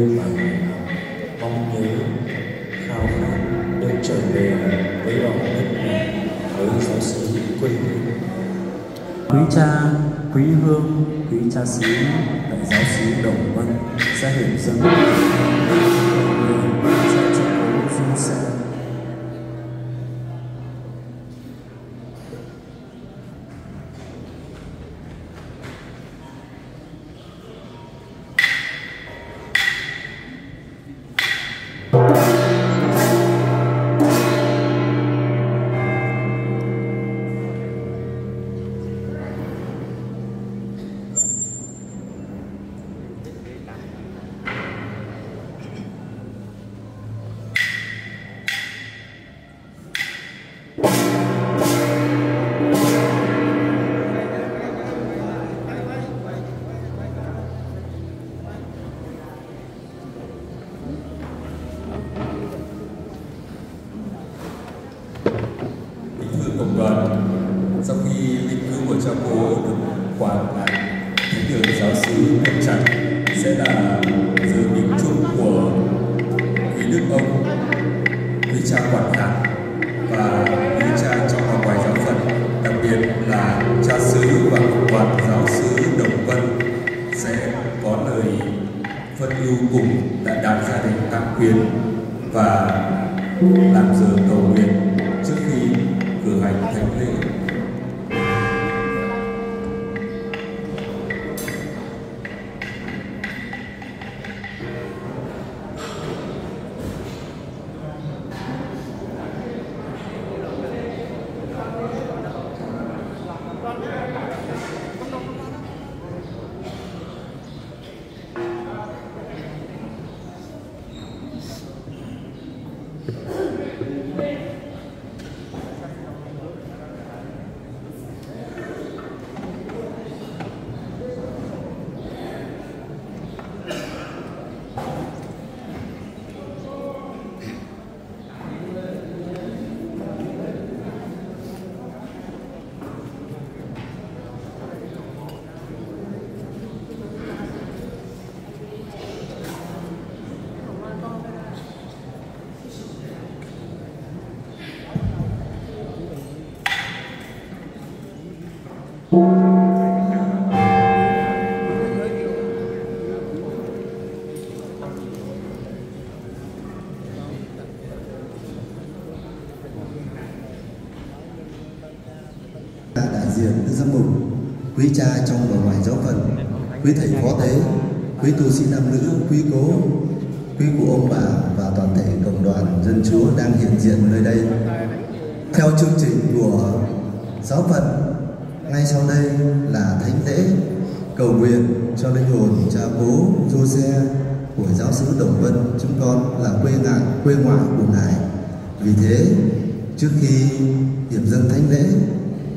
nơi mà nào mong nhớ, khao khát được trở về với lòng đất này với giáo xứ quê hương quý cha, quý hương, quý cha xứ, đại giáo xứ đồng Văn sẽ hiển dân. Quyền và làm giờ diện đức giám mục quý cha trong và ngoài giáo phận, quý thầy phó tế, quý tu sĩ nam nữ, quý cố, quý cụ ông bà và toàn thể cộng đoàn dân chúa đang hiện diện nơi đây. Theo chương trình của giáo phận, ngay sau đây là thánh lễ cầu nguyện cho linh hồn cha cố Jose của giáo xứ Đồng Vân chúng con là quê ngài quê ngoại của ngài. Vì thế, trước khi hiệp dân thánh lễ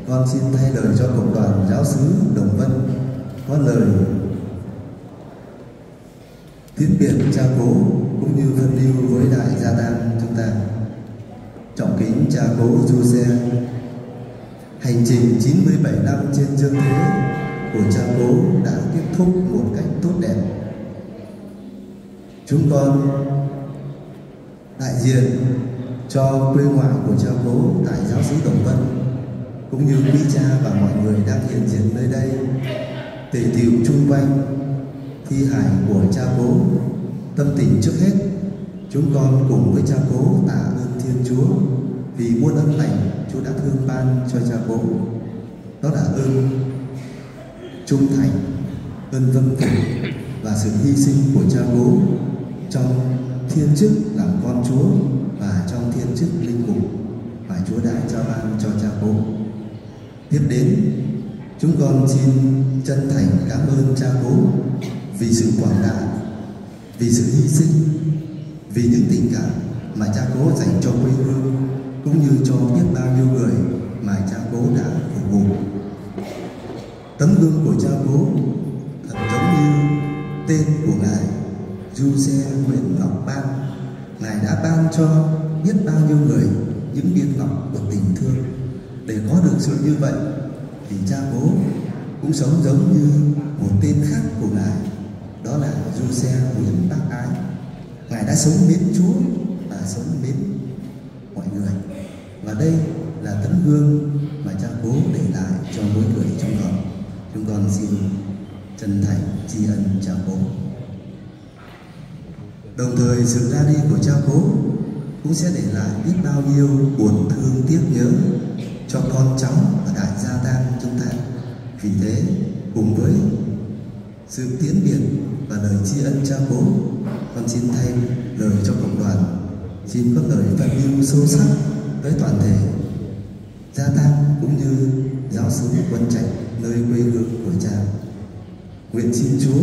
con xin thay lời cho cộng đoàn giáo xứ Đồng Vân có lời tiến biệt cha cố cũng như phân lưu với đại gia đang chúng ta. Trọng kính cha cố Giuse hành trình 97 năm trên dương thế của cha cố đã kết thúc một cách tốt đẹp. Chúng con đại diện cho quê ngoại của cha cố tại giáo xứ Đồng Vân cũng như quý cha và mọi người đang hiện diện nơi đây, tề tiệu chung quanh, thi hài của cha cố. Tâm tình trước hết, chúng con cùng với cha cố tạ ơn thiên chúa vì muôn ân lành chúa đã thương ban cho cha cố. Đó là ơn trung thành, ơn vâng phục và sự hy sinh của cha cố trong thiên chức làm con chúa và trong thiên chức linh mục mà chúa đã trao ban cho cha cố tiếp đến, chúng con xin chân thành cảm ơn cha cố vì sự quảng đại, vì sự hy sinh, vì những tình cảm mà cha cố dành cho quê hương cũng như cho biết bao nhiêu người mà cha cố đã phục vụ. Tấm gương của cha cố thật giống như tên của ngài, Giuse Nguyễn Ngọc Ban. Ngài đã ban cho biết bao nhiêu người những viên ngọc của tình thương để có được sự như vậy, thì cha bố cũng sống giống như một tên khác của ngài. Đó là du xe nguyễn bác ái. Ngài đã sống mến chúa và sống mến mọi người. Và đây là tấm gương mà cha bố để lại cho mỗi người trong con. Chúng con xin chân thành tri ân cha bố. Đồng thời, sự ra đi của cha bố cũng sẽ để lại biết bao nhiêu buồn thương tiếc nhớ cho con cháu và đại gia tăng chúng ta. Vì thế, cùng với sự tiến biệt và lời tri ân cha cố con xin thay lời cho cộng đoàn, xin có lời phân lưu sâu sắc tới toàn thể gia tăng cũng như giáo sứ quân trạch nơi quê hương của cha. Nguyện xin chúa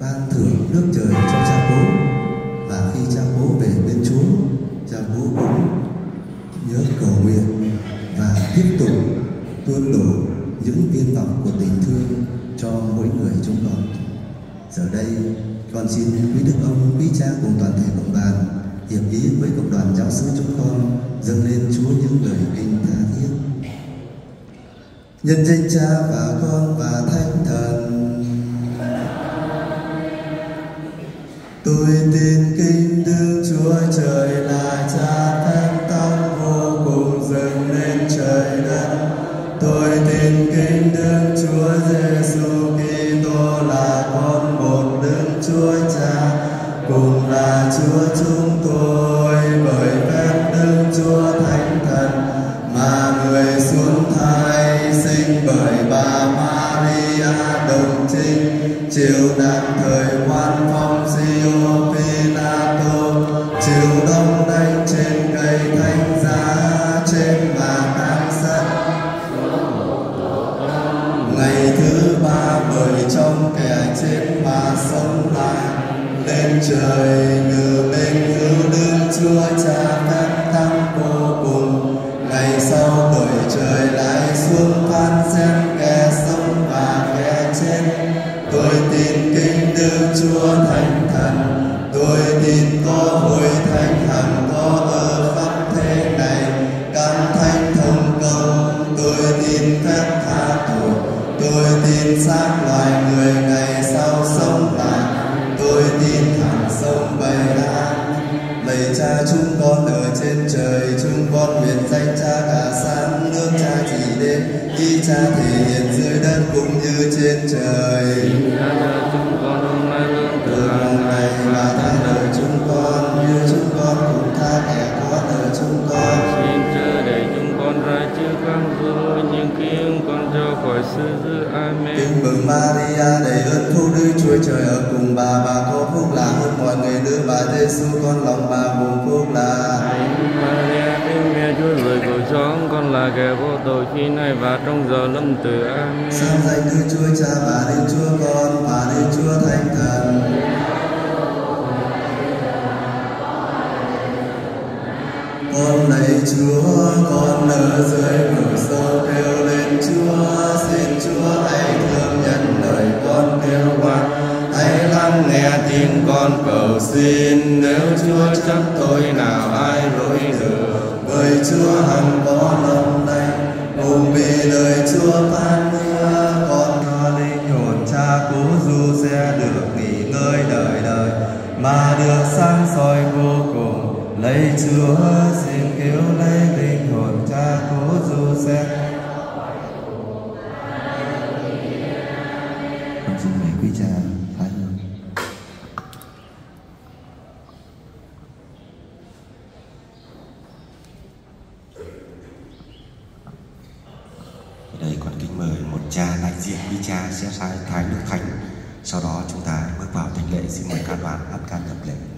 ban thưởng nước trời cho cha cố và khi cha cố về bên chúa giờ đây, con xin quý đức ông, quý cha cùng toàn thể cộng đoàn, hiệp ý với cộng đoàn giáo sứ chúng con, dâng lên chúa những lời kinh tha thiết. Nhân danh cha và con và thánh thần. Tôi tin cùng là chúa chúng tôi. Trời ngự bên hữu đức chúa cha phép thăng vô cùng. Ngày sau bởi trời lại xuống phán xem kẻ sống và kẻ chết. Tôi tin kinh đức chúa thánh thần, tôi tin có hồi trời, chúng con nguyện danh cha cả sáng nước cha chỉ đến. Ý cha thể hiện dưới đất cũng như trên trời. Dữ. Amen. Kính mừng Maria đầy ơn phúc Đức Chúa Trời ở cùng bà, bà có phúc là hơn mọi người nữa bà Giêsu con lòng bà cùng phúc là. Maria, Đức Mẹ Chúa lời của chúng con là kẻ vô tội khi nay và trong giờ lâm tử. Amen. Sáng danh Đức Chúa Cha và Đức Chúa Con và Đức Chúa Thánh Thần. Con lạy Chúa, con ở dưới vực sâu kêu lên Chúa, xin Chúa hãy thương nhận lời con kêu gọi. Hãy lắng nghe tiếng con cầu xin, nếu Chúa chấp tôi nào ai lỗi được. Bởi Chúa hằng có lòng cha sẽ sai thái nước thánh sau đó chúng ta bước vào thánh lễ. Xin mời các bạn ăn can nhập lễ.